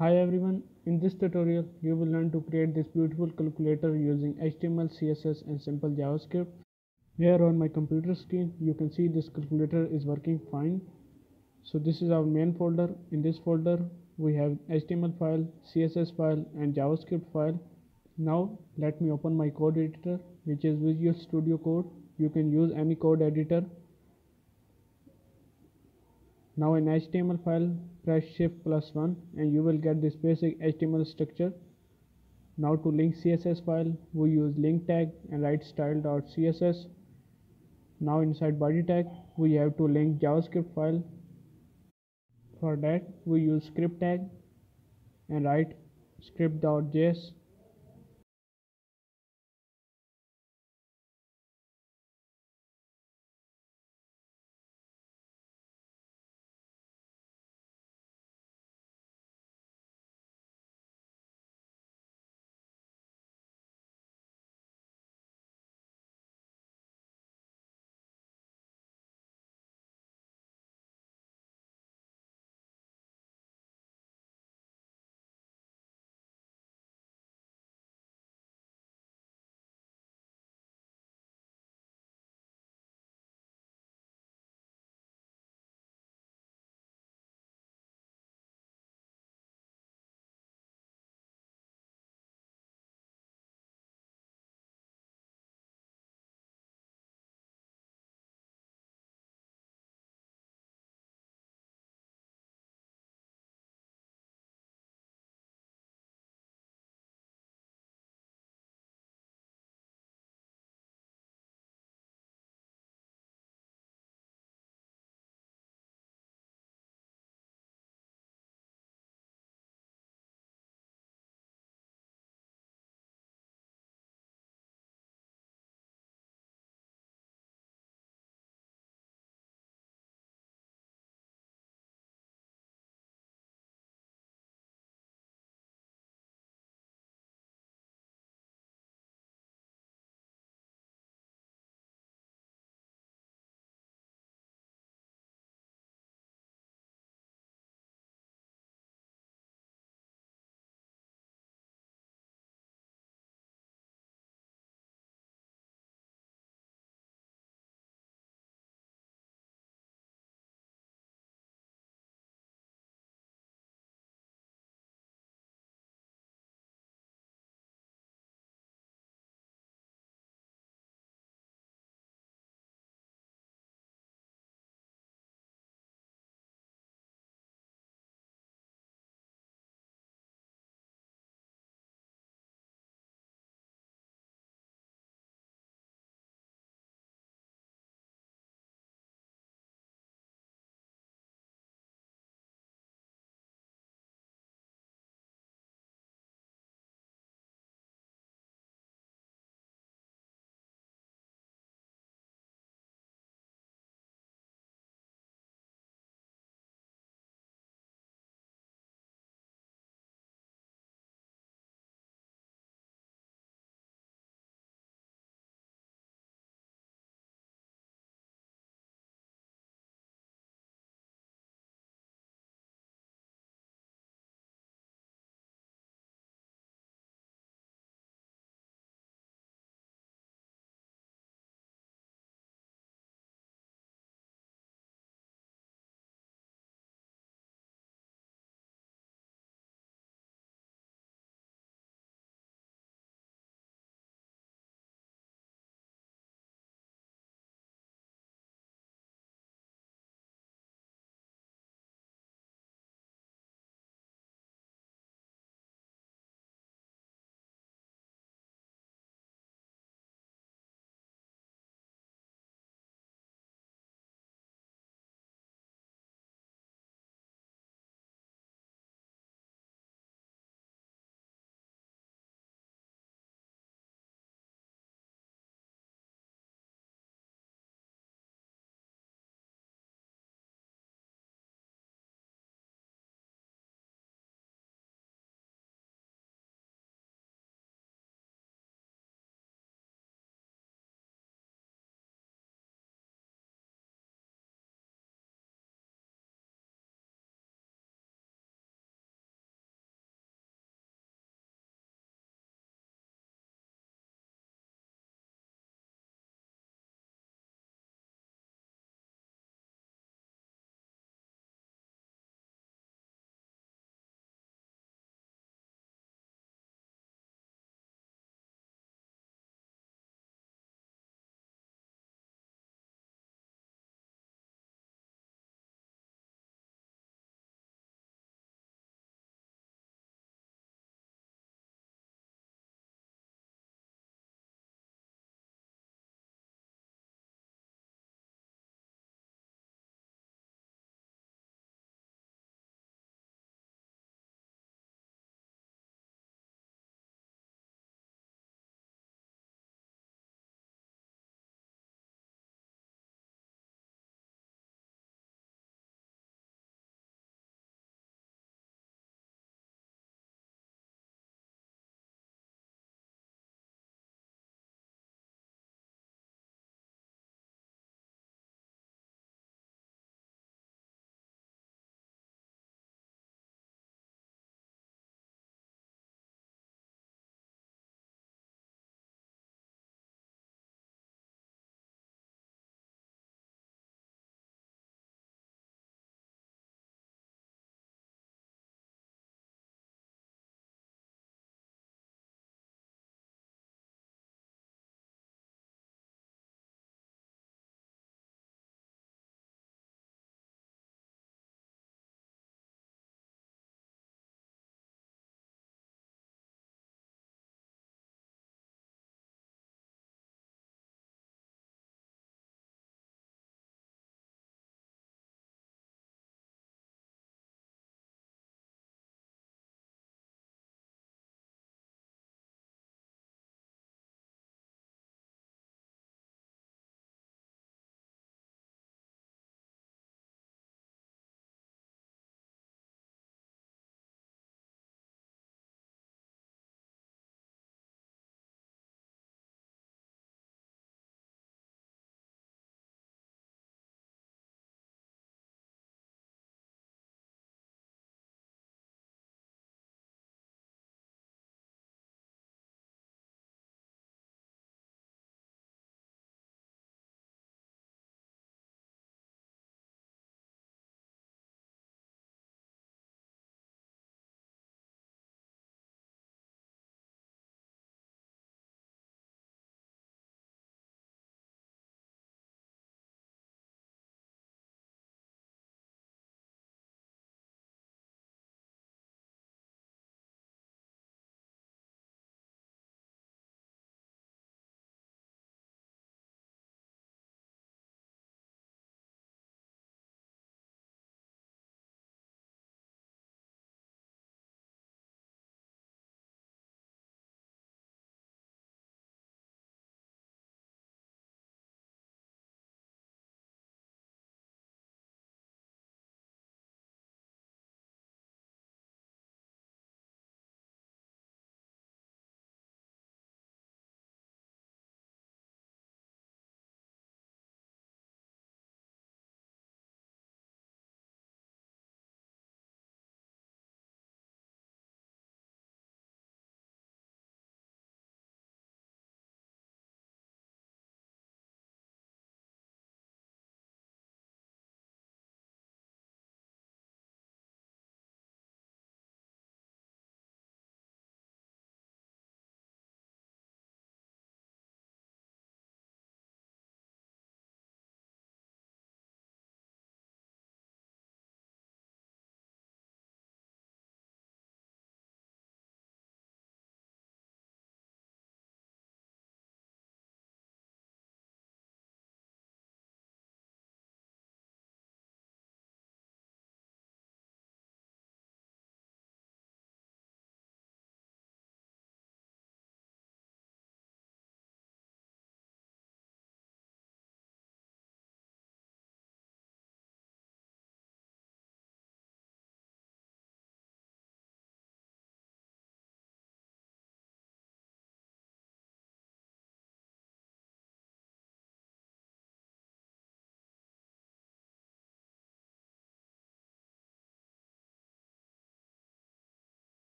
Hi everyone, in this tutorial you will learn to create this beautiful calculator using HTML, CSS and simple JavaScript. Here on my computer screen you can see this calculator is working fine. So this is our main folder. In this folder we have HTML file, CSS file and JavaScript file. Now let me open my code editor which is Visual Studio Code. You can use any code editor now in HTML file press shift plus 1 and you will get this basic HTML structure. Now to link CSS file we use link tag and write style.css. Now inside body tag we have to link JavaScript file. For that we use script tag and write script.js